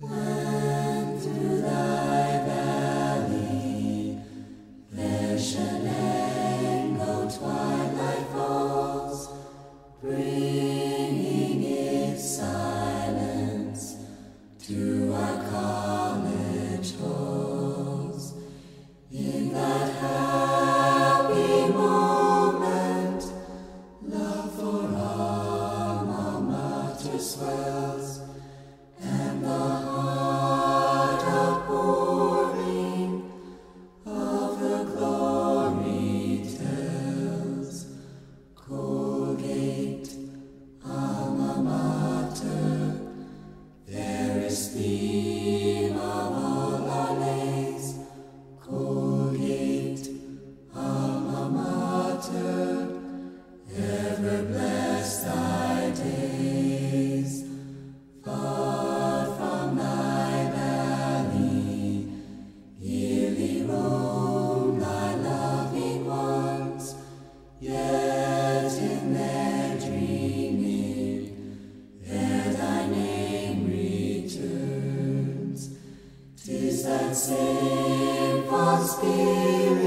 When through thy that sing for.